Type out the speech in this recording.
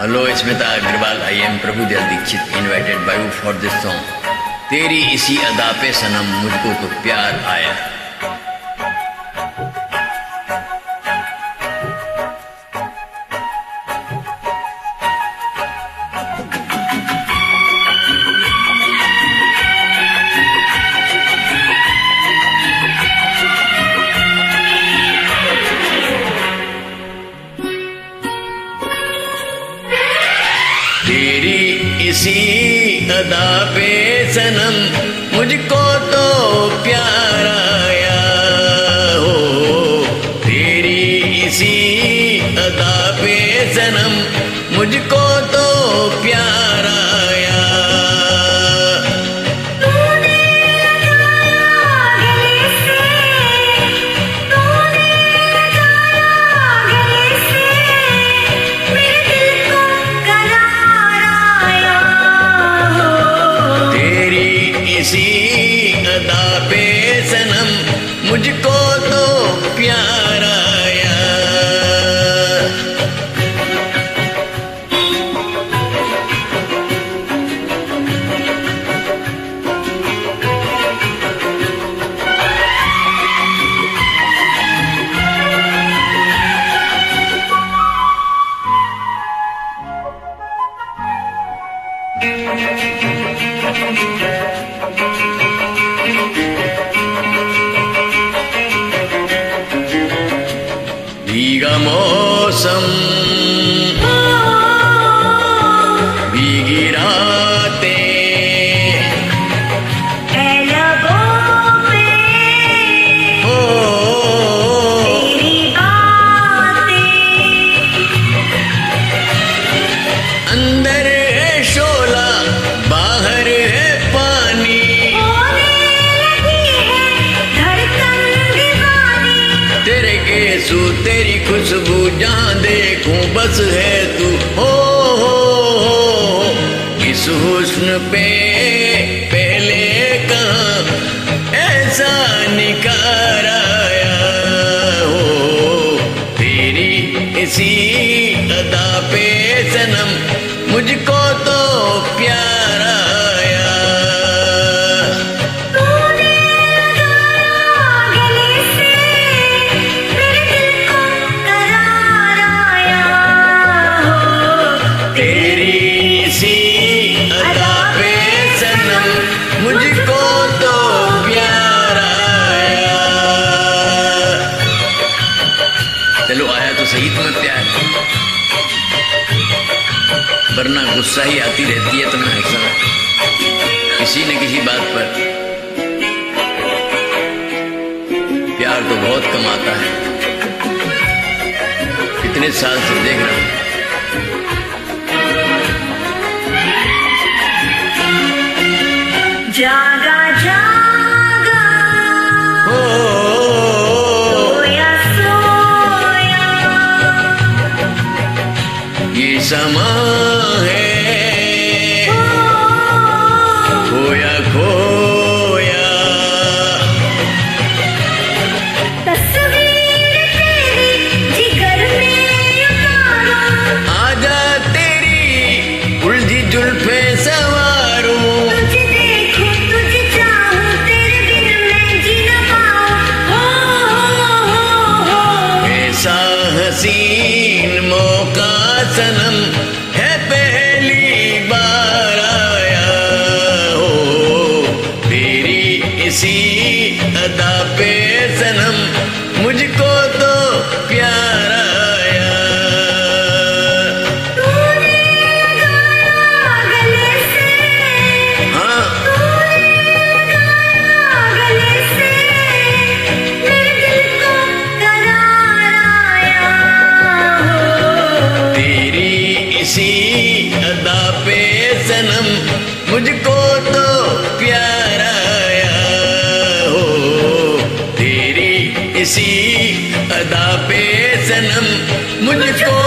Hello, Smita Agrawal I am Prabhu Dal Dixit invited by for this song तेरी इसी अदापे सनम, मुझको तो प्यार आया। इसी अदा पे सनम, मुझको तो प्यार आया हो। तेरी इसी अदा पे सनम, मुझको तो प्यार Diga mosam बस है तू। हो हो हो इस हुस्न पे पहले का ऐसा निकार आया हो? तेरी इसी अदा पे सनम मुझको वरना गुस्सा ही आती रहती है, इतना ऐसा। किसी न किसी बात पर। प्यार तो बहुत कम आता है। कितने साल से देख रहा हूँ। जागा समा है इसी अदा पे सनम मुझको तो प्यार आया तूने लगाया गले से हाँ। गले से मेरे दिल को करार आया हो। तेरी इसी अदा पे सनम मुझको senin mücif yok.